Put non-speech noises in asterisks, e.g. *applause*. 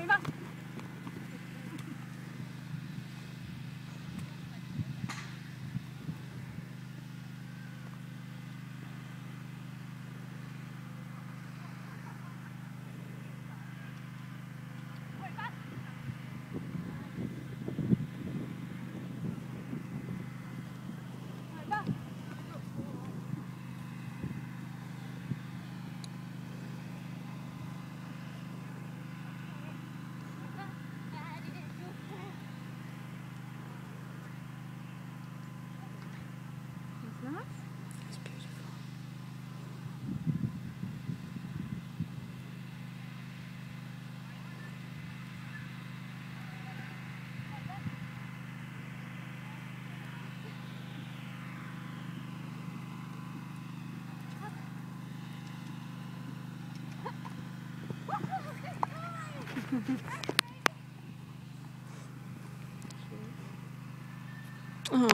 明白。enough? That's beautiful. *laughs* oh,